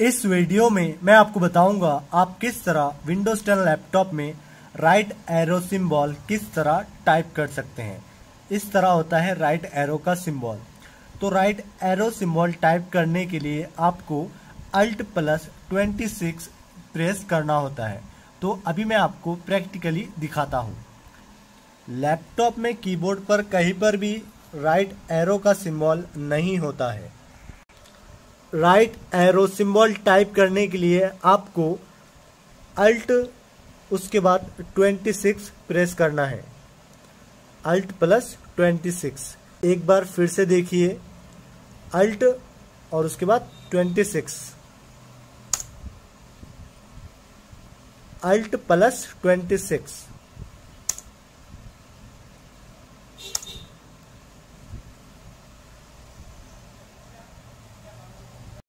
इस वीडियो में मैं आपको बताऊँगा आप किस तरह विंडोज़ 10 लैपटॉप में राइट एरो सिंबल किस तरह टाइप कर सकते हैं। इस तरह होता है राइट एरो का सिंबल तो राइट एरो सिंबल टाइप करने के लिए आपको अल्ट प्लस 26 प्रेस करना होता है। तो अभी मैं आपको प्रैक्टिकली दिखाता हूँ। लैपटॉप में कीबोर्ड पर कहीं पर भी राइट एरो का सिंबल नहीं होता है। राइट एरो सिंबल टाइप करने के लिए आपको अल्ट, उसके बाद 26 प्रेस करना है। अल्ट प्लस 26 एक बार फिर से देखिए। अल्ट और उसके बाद 26 अल्ट प्लस 26